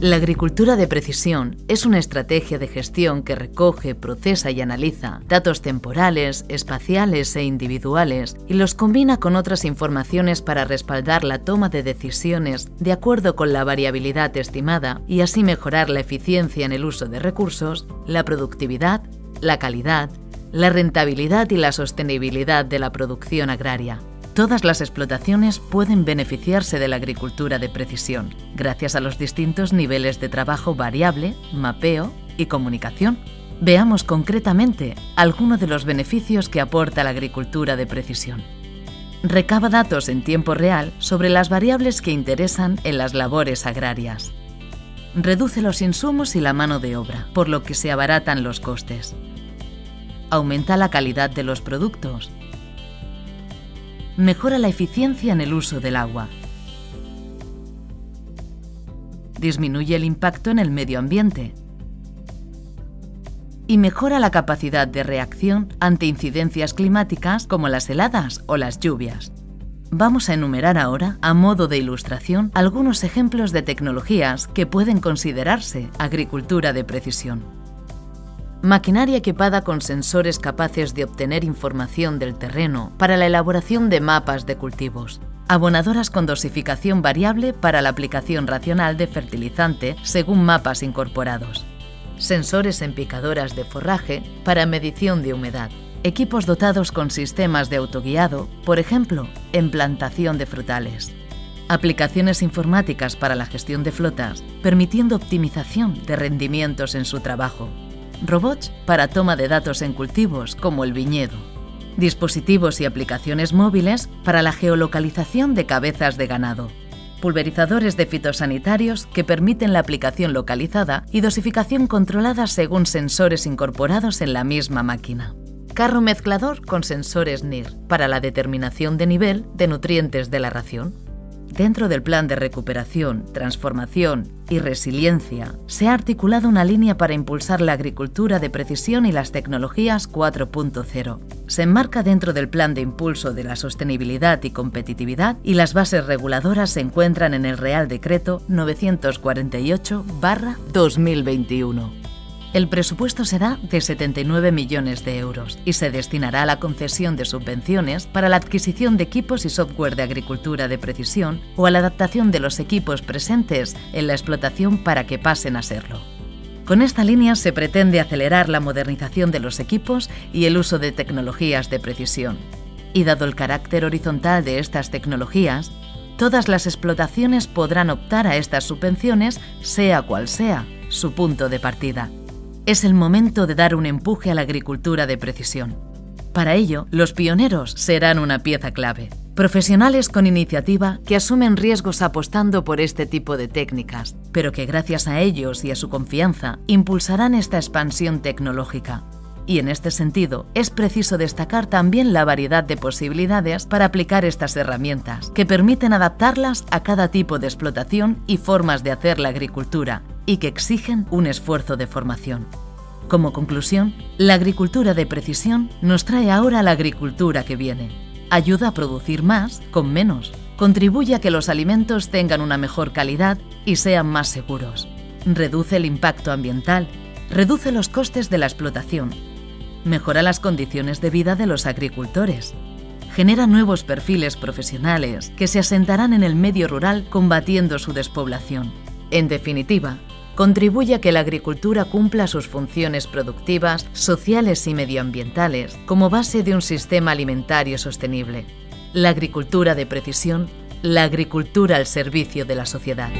La agricultura de precisión es una estrategia de gestión que recoge, procesa y analiza datos temporales, espaciales e individuales y los combina con otras informaciones para respaldar la toma de decisiones de acuerdo con la variabilidad estimada y así mejorar la eficiencia en el uso de recursos, la productividad, la calidad, la rentabilidad y la sostenibilidad de la producción agraria. Todas las explotaciones pueden beneficiarse de la agricultura de precisión, gracias a los distintos niveles de trabajo variable, mapeo y comunicación. Veamos concretamente algunos de los beneficios que aporta la agricultura de precisión. Recaba datos en tiempo real sobre las variables que interesan en las labores agrarias. Reduce los insumos y la mano de obra, por lo que se abaratan los costes. Aumenta la calidad de los productos, mejora la eficiencia en el uso del agua. Disminuye el impacto en el medio ambiente. Y mejora la capacidad de reacción ante incidencias climáticas como las heladas o las lluvias. Vamos a enumerar ahora, a modo de ilustración, algunos ejemplos de tecnologías que pueden considerarse agricultura de precisión. Maquinaria equipada con sensores capaces de obtener información del terreno para la elaboración de mapas de cultivos. Abonadoras con dosificación variable para la aplicación racional de fertilizante según mapas incorporados. Sensores en picadoras de forraje para medición de humedad. Equipos dotados con sistemas de autoguiado, por ejemplo, en plantación de frutales. Aplicaciones informáticas para la gestión de flotas, permitiendo optimización de rendimientos en su trabajo robots para toma de datos en cultivos como el viñedo, dispositivos y aplicaciones móviles para la geolocalización de cabezas de ganado, pulverizadores de fitosanitarios que permiten la aplicación localizada y dosificación controlada según sensores incorporados en la misma máquina. Carro mezclador con sensores NIR para la determinación de nivel de nutrientes de la ración Dentro del plan de recuperación, transformación y resiliencia, se ha articulado una línea para impulsar la agricultura de precisión y las tecnologías 4.0. Se enmarca dentro del plan de impulso de la sostenibilidad y competitividad y las bases reguladoras se encuentran en el Real Decreto 948-2021. El presupuesto será de 79 millones de euros y se destinará a la concesión de subvenciones para la adquisición de equipos y software de agricultura de precisión o a la adaptación de los equipos presentes en la explotación para que pasen a serlo. Con esta línea se pretende acelerar la modernización de los equipos y el uso de tecnologías de precisión. Y dado el carácter horizontal de estas tecnologías, todas las explotaciones podrán optar a estas subvenciones, sea cual sea su punto de partida. Es el momento de dar un empuje a la agricultura de precisión. Para ello, los pioneros serán una pieza clave. Profesionales con iniciativa que asumen riesgos apostando por este tipo de técnicas, pero que gracias a ellos y a su confianza impulsarán esta expansión tecnológica. Y en este sentido, es preciso destacar también la variedad de posibilidades para aplicar estas herramientas, que permiten adaptarlas a cada tipo de explotación y formas de hacer la agricultura, y que exigen un esfuerzo de formación. Como conclusión, la agricultura de precisión nos trae ahora la agricultura que viene. Ayuda a producir más con menos. Contribuye a que los alimentos tengan una mejor calidad y sean más seguros. Reduce el impacto ambiental. Reduce los costes de la explotación. Mejora las condiciones de vida de los agricultores. Genera nuevos perfiles profesionales que se asentarán en el medio rural combatiendo su despoblación. En definitiva, contribuye a que la agricultura cumpla sus funciones productivas, sociales y medioambientales como base de un sistema alimentario sostenible. La agricultura de precisión, la agricultura al servicio de la sociedad.